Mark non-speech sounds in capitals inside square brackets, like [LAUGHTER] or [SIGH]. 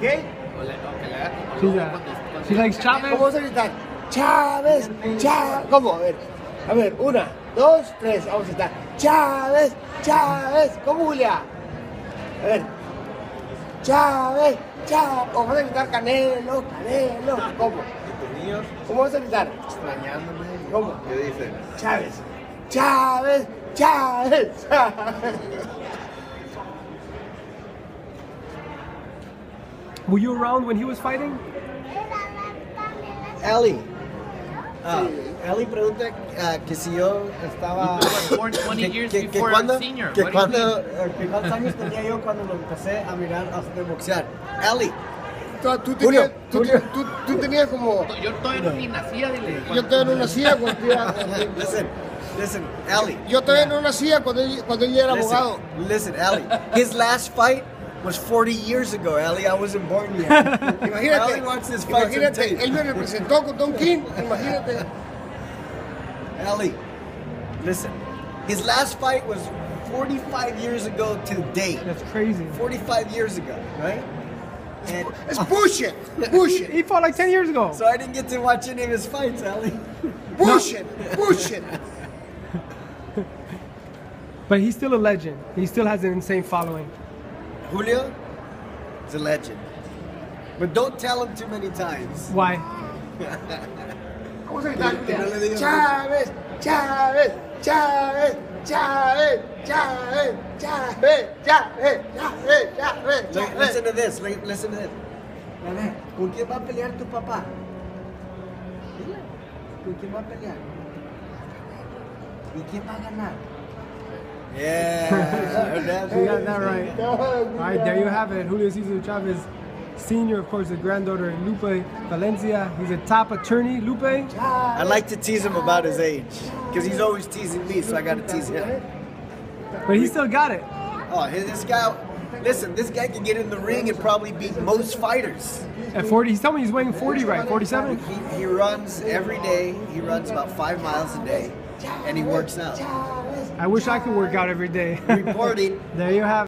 ¿Qué? O le- o que le haga como She's, lobo cuando- cuando- she likes ¿Cómo vamos a gritar? Chávez, Chávez. ¿Cómo? A ver, a ver, una, dos, tres. Vamos a gritar. Chávez, Chávez. ¿Cómo, Julia? A ver. Chávez, Chávez. O vamos a gritar Canelo, Canelo. ¿Cómo? ¿Cómo vamos a gritar? extrañándome. ¿Cómo? ¿Qué dicen? Chávez, Chávez, Chávez, Chávez. [LAUGHS] Were you around when he was fighting? Ali. Ah, Ali pregunta ah, que si yo estaba. Born 20 que- years que- que before cuando- senior. Que cuando, eh, que cuántos años tenía yo cuando lo empecé a mirar hasta boxear. Ali, Tú, tú Julio, tenías, tú, Julio. tú- tú tenías como. Yo todavía ni nacía, dile. Yo todavía no nacía cuando [LAUGHS] listen, listen, Ali. Yo todavía no nacía cuando cuando él era Listen, abogado. listen, Ali. His last fight was 40 years ago, Ali. I wasn't born yet. [LAUGHS] Imagínate, Ali watched his fights on imagínate, él me representó con Don King. Imagínate. Ali, listen. His last fight was 45 years ago to date. That's crazy. 45 years ago, right? And It's bullshit. Bullshit. [LAUGHS] He fought like 10 years ago. so I didn't get to watch any of his fights, Ali. [LAUGHS] Bullshit. Bullshit. But he's still a legend. He still has an insane following. Julio is a legend. But don't tell him too many times. Why? Vamos a gritar. Que no le digas Chávez, Chávez, Chávez, Chávez, Chávez, Chávez, Chávez, Chávez, Chávez, Chávez. Listen to this. Listen to this. Nene, ¿con quién va a pelear tu papá? Dile. ¿Con quién va a pelear? ¿Y quién va a ganar? Yeah. You got that right. All right, there you have it. Julio Cesar Chavez, Sr., of course, the granddaughter of Lupe Valencia. He's a top attorney. Lupe, I like to tease him about his age because he's always teasing me, so I got to tease him. but he still got it. Oh, this guy. Listen, this guy can get in the ring and probably beat most fighters. At 40, he's telling me he's weighing 40, right? 47? He, he runs every day. He runs about five miles a day, and he works out. I wish I could work out every day. Reporting [LAUGHS] there you have